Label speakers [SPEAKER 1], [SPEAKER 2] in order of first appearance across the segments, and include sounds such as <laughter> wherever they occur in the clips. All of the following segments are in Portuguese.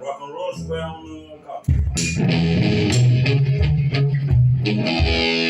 [SPEAKER 1] rock and roll
[SPEAKER 2] spell on the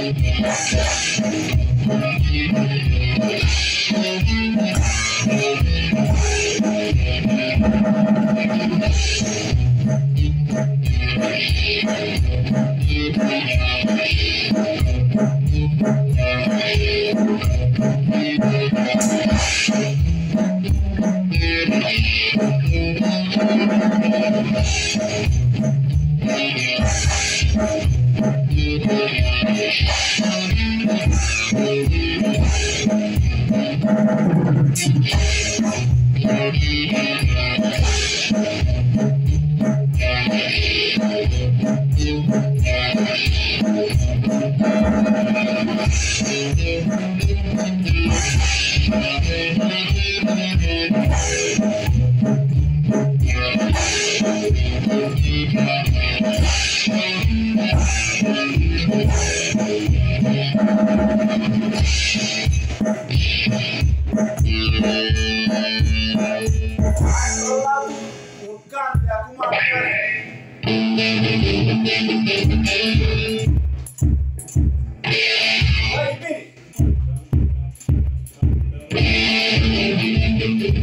[SPEAKER 2] Thank you.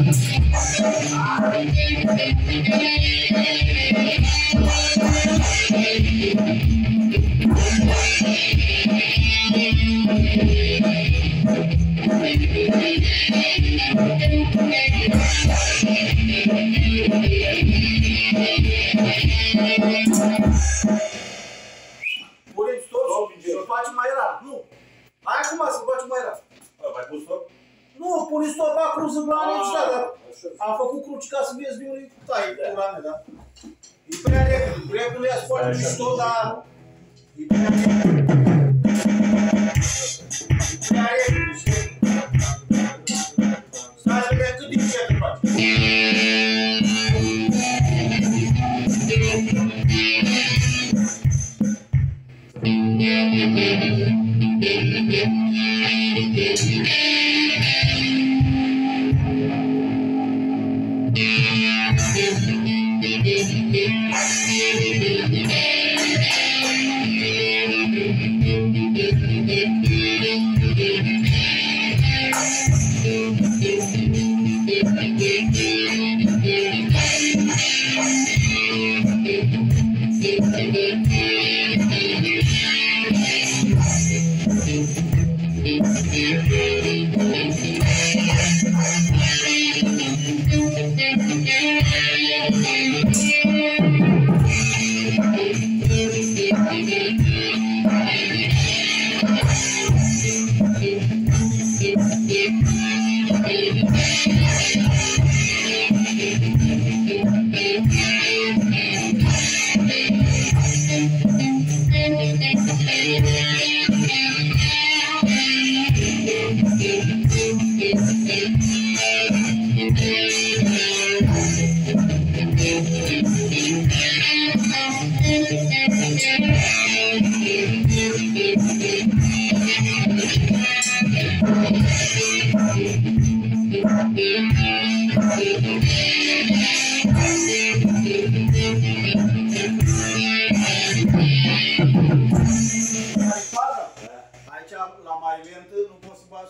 [SPEAKER 2] și să facem mai rar. Nu. Hai acum să facem mai rar. Ну, полисма пак разобрани
[SPEAKER 1] читата.
[SPEAKER 2] Am făcut crucica să vezi de ori tai, da. pula mea, da? E prea repede, regulile sunt foarte mișto, dar e prea repede. E prea repede, știi? Stai să vedem cât din ce te faci.
[SPEAKER 3] Thank <laughs>
[SPEAKER 2] you.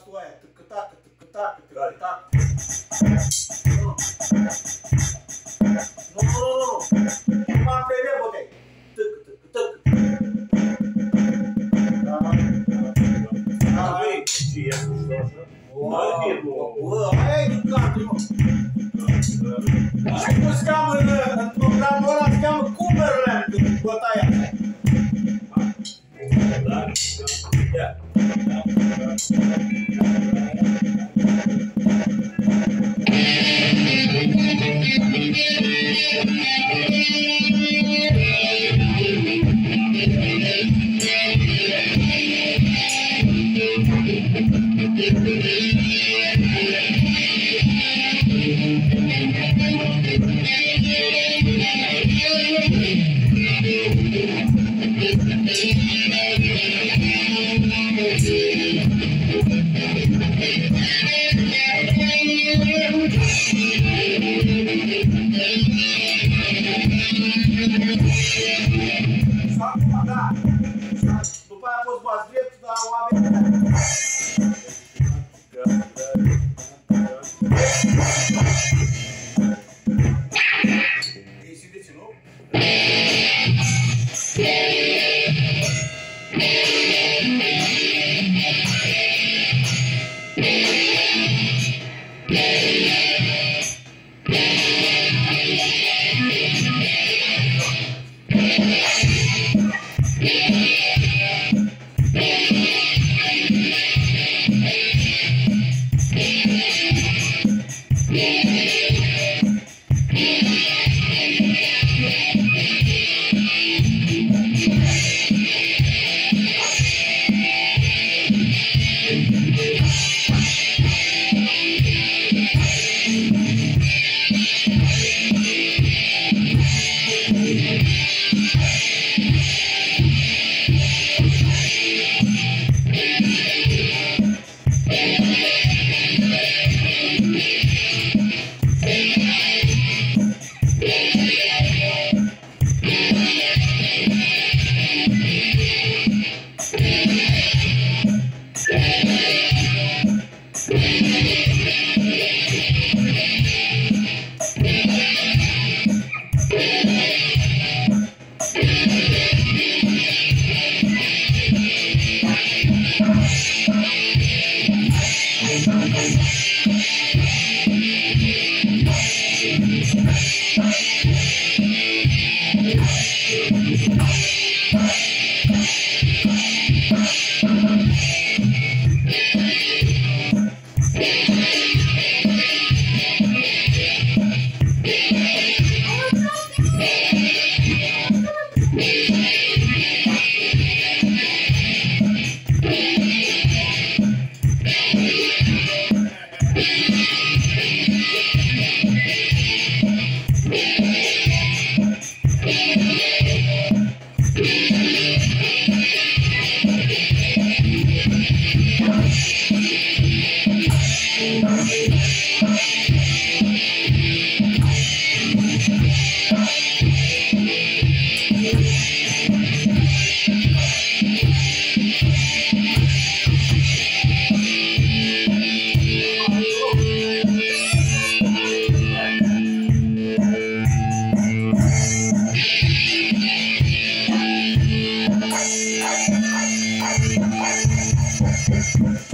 [SPEAKER 2] простое. Тык-так, тык-так, тык-так. Ну, мам, привет, вот это. Тык-тык-тык. Давай, честно, что же. Ой,
[SPEAKER 1] ну, ой, как,
[SPEAKER 2] ну.
[SPEAKER 1] Yeah.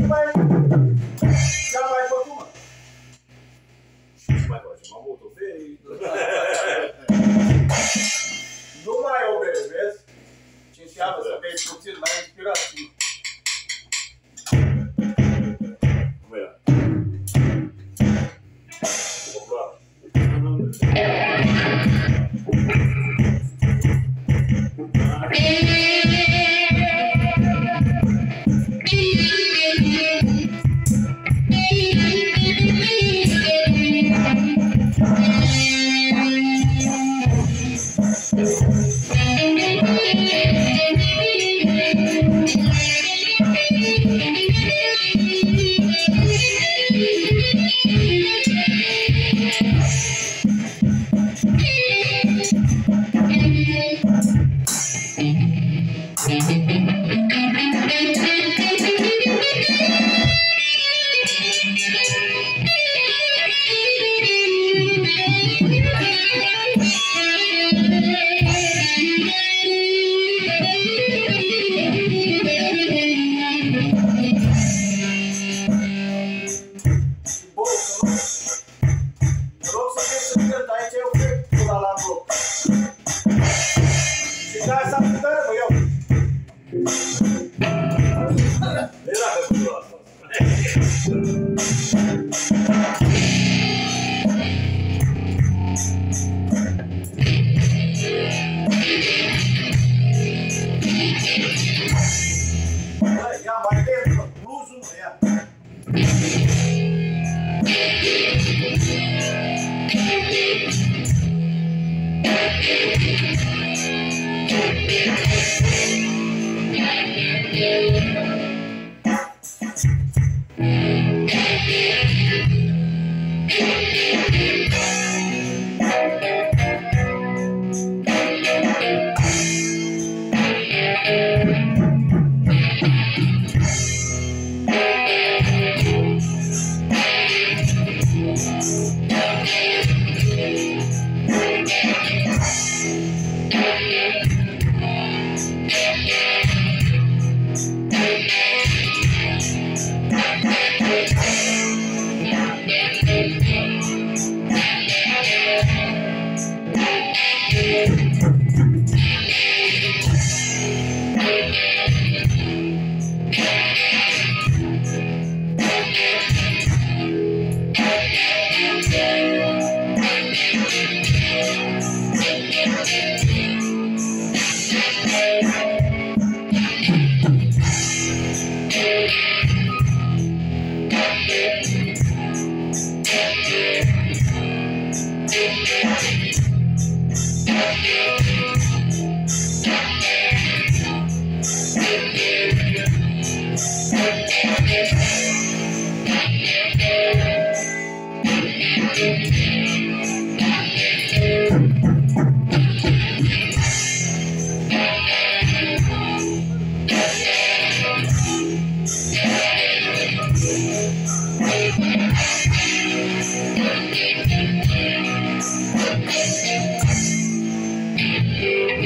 [SPEAKER 1] Thank
[SPEAKER 2] Vamos cantar e eu
[SPEAKER 1] fui
[SPEAKER 2] pular lá essa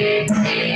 [SPEAKER 2] Thank you.